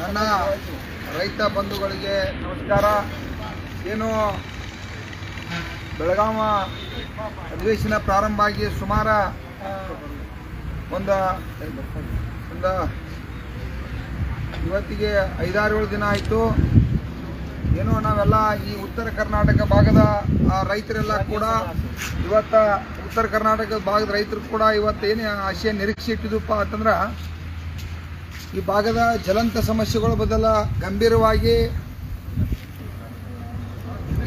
ನನ್ನ ರೈತ ಬಂಧುಗಳಿಗೆ ನಮಸ್ಕಾರ. ಏನು ಬೆಳಗಾವ ಅಧಿವೇಶನ ಪ್ರಾರಂಭ ಆಗಿ ಸುಮಾರು ಒಂದು ಒಂದು ಇವತ್ತಿಗೆ ಐದಾರು ಏಳು ದಿನ ಆಯಿತು. ಏನೋ, ನಾವೆಲ್ಲ ಈ ಉತ್ತರ ಕರ್ನಾಟಕ ಭಾಗದ ರೈತರೆಲ್ಲ ಕೂಡ ಇವತ್ತ ಉತ್ತರ ಕರ್ನಾಟಕದ ಭಾಗದ ರೈತರು ಕೂಡ ಇವತ್ತು ಏನೇ ಆಶಯ ನಿರೀಕ್ಷೆ ಇಟ್ಟಿದ್ದಪ್ಪ ಅಂತಂದ್ರೆ ಈ ಭಾಗದ ಜ್ವಲಂತ ಸಮಸ್ಯೆಗಳು ಬದಲ ಗಂಭೀರವಾಗಿ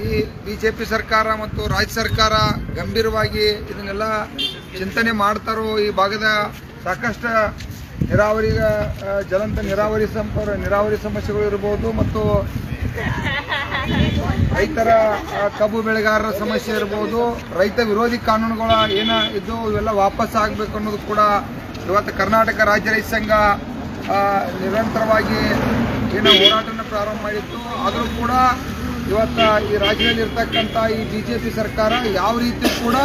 ಈ ಬಿಜೆಪಿ ಸರ್ಕಾರ ಮತ್ತು ರಾಜ್ಯ ಸರ್ಕಾರ ಗಂಭೀರವಾಗಿ ಇದನ್ನೆಲ್ಲ ಚಿಂತನೆ ಮಾಡ್ತಾರೋ ಈ ಭಾಗದ ಸಾಕಷ್ಟು ನೀರಾವರಿ ಜಲಂತ ನೀರಾವರಿ ಸಂಪ ನೀರಾವರಿ ಸಮಸ್ಯೆಗಳು ಇರ್ಬೋದು ಮತ್ತು ರೈತರ ಕಬ್ಬು ಬೆಳೆಗಾರರ ಸಮಸ್ಯೆ ಇರ್ಬೋದು. ರೈತ ವಿರೋಧಿ ಕಾನೂನುಗಳ ಏನ ಇದ್ದು ಇವೆಲ್ಲ ವಾಪಸ್ ಆಗಬೇಕು ಅನ್ನೋದು ಕೂಡ ಇವತ್ತು ಕರ್ನಾಟಕ ರಾಜ್ಯ ರೈತ ಸಂಘ ನಿರಂತರವಾಗಿ ಏನು ಹೋರಾಟನ ಪ್ರಾರಂಭ ಮಾಡಿತ್ತು. ಆದರೂ ಕೂಡ ಇವತ್ತು ಈ ರಾಜ್ಯದಲ್ಲಿ ಇರ್ತಕ್ಕಂಥ ಈ ಪಿ ಸರ್ಕಾರ ಯಾವ ರೀತಿ ಕೂಡ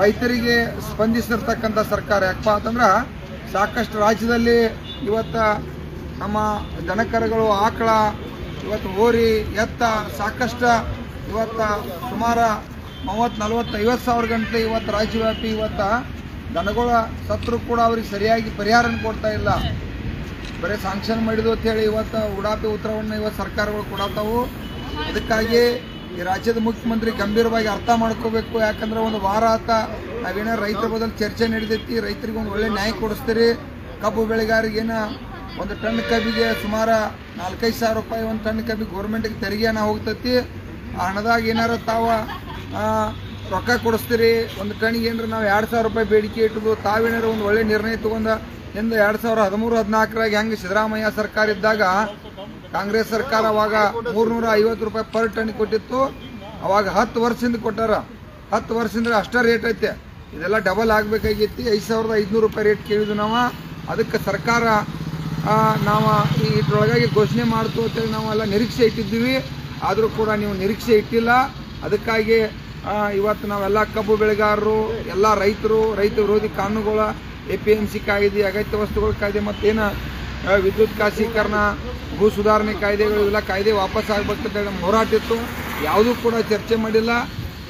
ರೈತರಿಗೆ ಸ್ಪಂದಿಸಿರ್ತಕ್ಕಂಥ ಸರ್ಕಾರ. ಯಾಕಪ್ಪ ಅಂತಂದ್ರೆ ಸಾಕಷ್ಟು ರಾಜ್ಯದಲ್ಲಿ ಇವತ್ತು ನಮ್ಮ ದನಕರುಗಳು ಆಕಳ ಇವತ್ತು ಹೋರಿ ಎತ್ತ ಸಾಕಷ್ಟು ಇವತ್ತು ಸುಮಾರು ಮೂವತ್ತು, ನಲ್ವತ್ತು, ಐವತ್ತು ಸಾವಿರ ಗಂಟೆ ಇವತ್ತು ರಾಜ್ಯವ್ಯಾಪಿ ಇವತ್ತು ದನಗಳ ಸತ್ರು ಕೂಡ ಅವ್ರಿಗೆ ಸರಿಯಾಗಿ ಪರಿಹಾರನ ಕೊಡ್ತಾ ಇಲ್ಲ. ಬರೀ ಸಾಂಕ್ಷನ್ ಮಾಡಿದ್ವು ಅಂತೇಳಿ ಇವತ್ತು ಉಡಾಪಿ ಉತ್ತರವನ್ನು ಇವತ್ತು ಸರ್ಕಾರಗಳು ಕೊಡತ್ತಾವು ಅದಕ್ಕಾಗಿ ಈ ರಾಜ್ಯದ ಮುಖ್ಯಮಂತ್ರಿ ಗಂಭೀರವಾಗಿ ಅರ್ಥ ಮಾಡ್ಕೋಬೇಕು. ಯಾಕಂದ್ರೆ ಒಂದು ವಾರ ಆತ ನಾವೇನೋ ರೈತರ ಬದಲು ಚರ್ಚೆ ನಡೆದೈತಿ, ರೈತರಿಗೆ ಒಂದು ಒಳ್ಳೆ ನ್ಯಾಯ ಕೊಡಿಸ್ತೀರಿ. ಕಬ್ಬು ಬೆಳೆಗಾರಿಗೆ ಏನ ಒಂದು ಟನ್ ಕಬ್ಬಿಗೆ ಸುಮಾರು ನಾಲ್ಕೈದು ಸಾವಿರ ರೂಪಾಯಿ ಒಂದು ಟನ್ ಕಬ್ಬಿಗೆ ಗೌರ್ಮೆಂಟ್ಗೆ ತೆರಿಗೆ ಹೋಗ್ತೈತಿ. ಆ ಹಣದಾಗ ಏನಾರು ತಾವ ರೊಕ್ಕ ಕೊಡಿಸ್ತೀರಿ. ಒಂದು ಟನ್ಗೆ ಏನಾರ ನಾವು ಎರಡು ಸಾವಿರ ರೂಪಾಯಿ ಬೇಡಿಕೆ ಇಟ್ಟದು ತಾವೇನಾರು ಒಂದು ಒಳ್ಳೆ ನಿರ್ಣಯ ತಗೊಂಡ ಹಿಂದೆ ಎರಡು ಸಾವಿರ ಹದಿಮೂರು ಹದಿನಾಲ್ಕರಾಗ ಹೆಂಗೆ ಸಿದ್ದರಾಮಯ್ಯ ಸರ್ಕಾರ ಇದ್ದಾಗ ಕಾಂಗ್ರೆಸ್ ಸರ್ಕಾರ ಅವಾಗ ಮೂರ್ನೂರ ಐವತ್ತು ರೂಪಾಯಿ ಪರ್ ಟನ್ ಕೊಟ್ಟಿತ್ತು. ಅವಾಗ ಹತ್ತು ವರ್ಷದಿಂದ ಕೊಟ್ಟಾರ. ಹತ್ತು ವರ್ಷದಿಂದ ಅಷ್ಟೇ ರೇಟ್ ಐತೆ. ಇದೆಲ್ಲ ಡಬಲ್ ಆಗಬೇಕಾಗಿತ್ತು. ಐದು ಸಾವಿರದ ಐದುನೂರು ರೂಪಾಯಿ ರೇಟ್ ಕೇಳಿದ್ವಿ ನಾವು. ಅದಕ್ಕೆ ಸರ್ಕಾರ ನಾವು ಇದ್ರೊಳಗಾಗಿ ಘೋಷಣೆ ಮಾಡ್ತು ಅಂತೇಳಿ ನಾವೆಲ್ಲ ನಿರೀಕ್ಷೆ ಇಟ್ಟಿದ್ದೀವಿ. ಆದರೂ ಕೂಡ ನೀವು ನಿರೀಕ್ಷೆ ಇಟ್ಟಿಲ್ಲ. ಅದಕ್ಕಾಗಿ ಇವತ್ತು ನಾವೆಲ್ಲ ಕಬ್ಬು ಬೆಳೆಗಾರರು, ಎಲ್ಲ ರೈತರು, ರೈತ ವಿರೋಧಿ ಕಾನೂನುಗಳ ಎ ಪಿ ಎಂ ಸಿ ಕಾಯ್ದೆ, ಅಗತ್ಯ ವಸ್ತುಗಳ ಕಾಯ್ದೆ ಮತ್ತೇನು ವಿದ್ಯುತ್ ಖಾಸೀಕರಣ ಭೂ ಸುಧಾರಣೆ ಕಾಯ್ದೆಗಳು ಇವೆಲ್ಲ ಕಾಯ್ದೆ ವಾಪಸ್ ಆಗ್ಬೇಕಂತೇಳಿ ಹೇಳಿ ಹೋರಾಟ ಇತ್ತು. ಯಾವುದೂ ಕೂಡ ಚರ್ಚೆ ಮಾಡಿಲ್ಲ.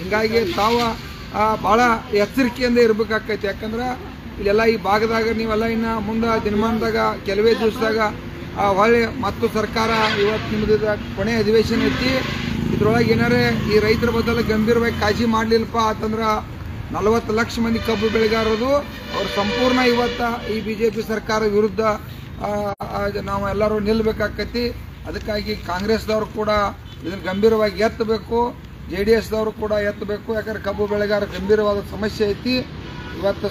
ಹಿಂಗಾಗಿ ತಾವು ಭಾಳ ಎಚ್ಚರಿಕೆಯಿಂದ ಇರಬೇಕಾಗ್ತೈತೆ. ಯಾಕಂದ್ರೆ ಇಲ್ಲೆಲ್ಲ ಈ ಭಾಗದಾಗ ನೀವೆಲ್ಲ ಇನ್ನು ಮುಂದೆ ದಿನಮಾನದಾಗ, ಕೆಲವೇ ದಿವಸದಾಗ ಹೊಳ್ಳಿ ಮತ್ತು ಸರ್ಕಾರ ಇವತ್ತು ನಿಮ್ಮದು ಕೊನೆ ಅಧಿವೇಶನ ಐತಿ. ಇದ್ರೊಳಗೆ ಏನಾರೇ ಈ ರೈತರ ಬದಲು ಗಂಭೀರವಾಗಿ ಕಾಳಜಿ ಮಾಡಲಿಲ್ಲಪ್ಪ ಅಂತಂದ್ರೆ ನಲವತ್ತು ಲಕ್ಷ ಮಂದಿ ಕಬ್ಬು ಬೆಳೆಗಾರರು, ಅವ್ರು ಸಂಪೂರ್ಣ ಇವತ್ತು ಈ ಬಿ ಜೆ ಪಿ ಸರ್ಕಾರ ವಿರುದ್ಧ ನಾವು ಎಲ್ಲರೂ ನಿಲ್ಲಬೇಕಾಕತಿ ಅದಕ್ಕಾಗಿ ಕಾಂಗ್ರೆಸ್ದವರು ಕೂಡ ಇದನ್ನು ಗಂಭೀರವಾಗಿ ಎತ್ತಬೇಕು, ಜೆ ಡಿ ಎಸ್ದವರು ಕೂಡ ಎತ್ತಬೇಕು, ಯಾಕಂದ್ರೆ ಕಬ್ಬು ಬೆಳೆಗಾರ ಗಂಭೀರವಾದ ಸಮಸ್ಯೆ ಐತಿ. ಇವತ್ತು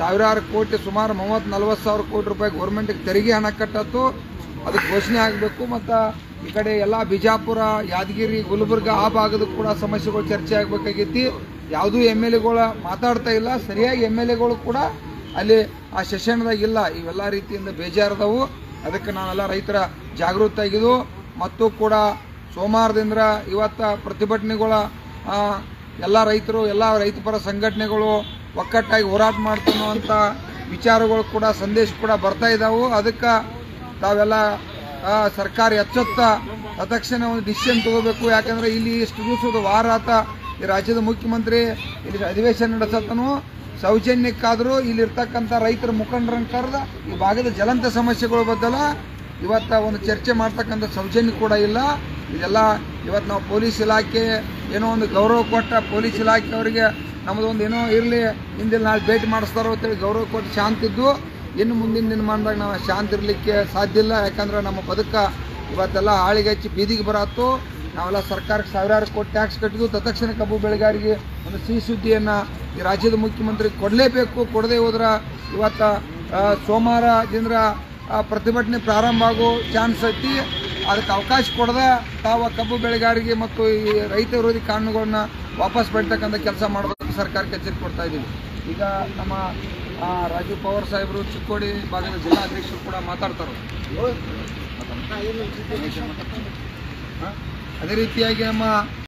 ಸಾವಿರಾರು ಕೋಟಿ, ಸುಮಾರು ಮೂವತ್ತು, ನಲ್ವತ್ತು ಸಾವಿರ ಕೋಟಿ ರೂಪಾಯಿ ಗೌರ್ಮೆಂಟಿಗೆ ತೆರಿಗೆ ಹಣ ಕಟ್ಟತ್ತು. ಅದಕ್ಕೆ ಘೋಷಣೆ ಆಗಬೇಕು, ಮತ್ತು ಈ ಕಡೆ ಎಲ್ಲ ಬಿಜಾಪುರ, ಯಾದಗಿರಿ, ಗುಲ್ಬರ್ಗ ಆ ಭಾಗದ ಕೂಡ ಸಮಸ್ಯೆಗಳು ಚರ್ಚೆ ಆಗಬೇಕಾಗೈತಿ. ಯಾವುದೂ ಎಂ ಎಲ್ ಎಗಳು ಮಾತಾಡ್ತಾ ಇಲ್ಲ. ಸರಿಯಾಗಿ ಎಂ ಎಲ್ ಎಗಳು ಕೂಡ ಅಲ್ಲಿ ಆ ಸೆಷನ್ದಾಗ ಇಲ್ಲ. ಇವೆಲ್ಲ ರೀತಿಯಿಂದ ಬೇಜಾರದವು. ಅದಕ್ಕೆ ನಾವೆಲ್ಲ ರೈತರ ಜಾಗೃತ ಆಗಿದ್ದು ಮತ್ತು ಕೂಡ ಸೋಮವಾರದಿಂದ ಇವತ್ತು ಪ್ರತಿಭಟನೆಗಳ ಎಲ್ಲ ರೈತರು, ಎಲ್ಲ ರೈತಪರ ಸಂಘಟನೆಗಳು ಒಕ್ಕಟ್ಟಾಗಿ ಹೋರಾಟ ಮಾಡ್ತಾನೋ ಅಂತ ವಿಚಾರಗಳು ಕೂಡ, ಸಂದೇಶ ಕೂಡ ಬರ್ತಾ ಇದ್ದಾವೆ ಅದಕ್ಕೆ ತಾವೆಲ್ಲ ಸರ್ಕಾರ ಎಚ್ಚೆತ್ತ ತಕ್ಷಣ ಒಂದು ಡಿಸಿಷನ್ ತಗೋಬೇಕು. ಯಾಕಂದ್ರೆ ಇಲ್ಲಿ ಇಷ್ಟು ದಿವಸದ ವಾರ ಆತ ಈ ರಾಜ್ಯದ ಮುಖ್ಯಮಂತ್ರಿ ಇಲ್ಲಿ ಅಧಿವೇಶನ ನಡೆಸತ್ತನು ಸೌಜನ್ಯಕ್ಕಾದರೂ ಇಲ್ಲಿರ್ತಕ್ಕಂಥ ರೈತರ ಮುಖಂಡರನ್ನು ಕರೆದ, ಈ ಭಾಗದ ಜ್ವಲಂತ ಸಮಸ್ಯೆಗಳ ಬದಲ ಇವತ್ತು ಒಂದು ಚರ್ಚೆ ಮಾಡ್ತಕ್ಕಂಥ ಸೌಜನ್ಯ ಕೂಡ ಇಲ್ಲ. ಇದೆಲ್ಲ ಇವತ್ತು ನಾವು ಪೊಲೀಸ್ ಇಲಾಖೆ, ಏನೋ ಒಂದು ಗೌರವ ಕೊಟ್ಟ ಪೊಲೀಸ್ ಇಲಾಖೆ ಅವರಿಗೆ ನಮ್ಮದೊಂದು ಏನೋ ಇರಲಿ ಹಿಂದಿಲ್ಲಿ ನಾಳೆ ಭೇಟಿ ಮಾಡಿಸ್ತಾರೋ ಅಂತೇಳಿ ಗೌರವ ಕೊಟ್ಟು ಶಾಂತಿದ್ದು ಇನ್ನು ಮುಂದಿನ ದಿನಮಾನದಾಗ ನಾವು ಶಾಂತ ಇರಲಿಕ್ಕೆ ಸಾಧ್ಯ ಇಲ್ಲ. ಯಾಕಂದ್ರೆ ನಮ್ಮ ಬದುಕ ಇವತ್ತೆಲ್ಲ ಹಾಳಿಗೆ ಹಚ್ಚಿ ಬೀದಿಗೆ ಬರತ್ತು ನಾವೆಲ್ಲ ಸರ್ಕಾರಕ್ಕೆ ಸಾವಿರಾರು ಕೋಟಿ ಟ್ಯಾಕ್ಸ್ ಕಟ್ಟಿದ್ದು ತತ್ಕ್ಷಣ ಕಬ್ಬು ಬೆಳೆಗಾರಿಗೆ ಒಂದು ಸಿಹಿ ಸುದ್ದಿಯನ್ನು ಈ ರಾಜ್ಯದ ಮುಖ್ಯಮಂತ್ರಿ ಕೊಡಲೇಬೇಕು ಕೊಡದೇ ಹೋದ್ರೆ ಇವತ್ತು ಸೋಮವಾರ ಜನರ ಪ್ರತಿಭಟನೆ ಪ್ರಾರಂಭ ಆಗೋ ಚಾನ್ಸ್ ಐತಿ. ಅದಕ್ಕೆ ಅವಕಾಶ ಕೊಡದ ತಾವು ಕಬ್ಬು ಬೆಳೆಗಾರಿಗೆ ಮತ್ತು ಈ ರೈತ ವಿರೋಧಿ ಕಾನೂನುಗಳನ್ನ ವಾಪಸ್ ಪಡಿತಕ್ಕಂಥ ಕೆಲಸ ಮಾಡಬೇಕು ಸರ್ಕಾರಕ್ಕೆ ಎಚ್ಚರಿಕೆ ಕೊಡ್ತಾ ಇದ್ದೀವಿ ಈಗ ನಮ್ಮ ರಾಜೀವ್ ರಾಜು ಪವಾರ್ ಸಾಹೇಬರು ಚಿಕ್ಕೋಡಿ ಭಾಗದ ಜಿಲ್ಲಾಧ್ಯಕ್ಷರು ಕೂಡ ಮಾತಾಡ್ತಾರೆ. ಹಾ? ಅದೇ ರೀತಿಯಾಗಿ ನಮ್ಮ